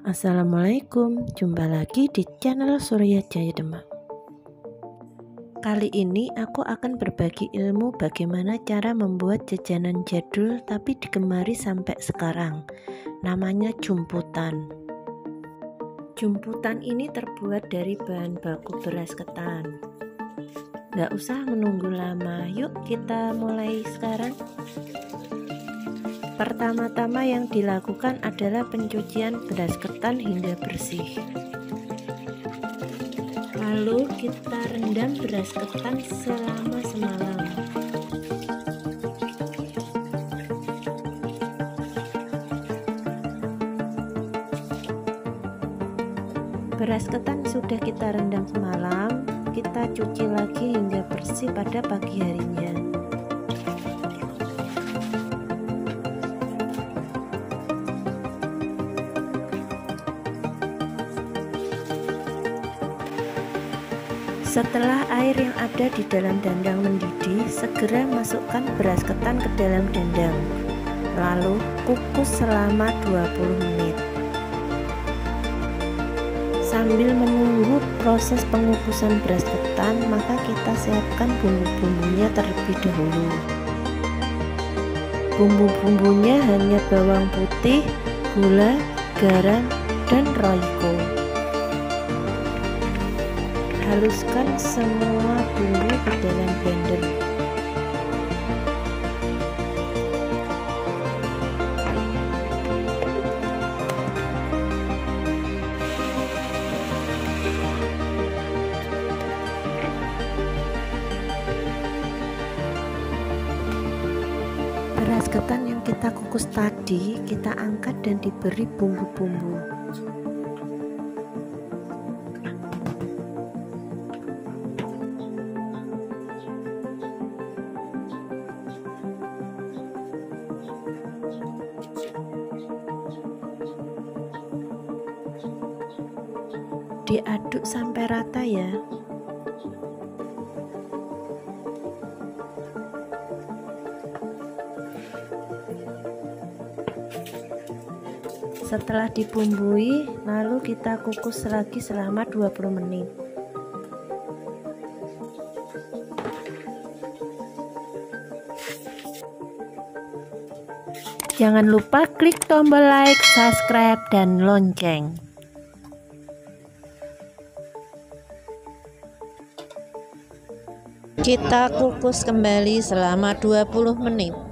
Assalamualaikum, jumpa lagi di channel Surya Jaya Demak. Kali ini aku akan berbagi ilmu bagaimana cara membuat jajanan jadul tapi digemari sampai sekarang. Namanya jumputan. Jumputan ini terbuat dari bahan baku beras ketan. Gak usah menunggu lama, yuk kita mulai sekarang. Pertama-tama yang dilakukan adalah pencucian beras ketan hingga bersih. Lalu kita rendam beras ketan selama semalam. Beras ketan sudah kita rendam semalam, kita cuci lagi hingga bersih pada pagi harinya. Setelah air yang ada di dalam dandang mendidih, segera masukkan beras ketan ke dalam dandang. Lalu kukus selama 20 menit. Sambil menunggu proses pengukusan beras ketan, maka kita siapkan bumbu-bumbunya terlebih dahulu. Bumbu-bumbunya hanya bawang putih, gula, garam, dan roiko haluskan semua bumbu ke dalam blender. Beras ketan yang kita kukus tadi kita angkat dan diberi bumbu-bumbu diaduk sampai rata ya setelah dibumbui lalu kita kukus lagi selama 20 menit Jangan lupa klik tombol like, subscribe, dan lonceng. Kita kukus kembali selama 20 menit.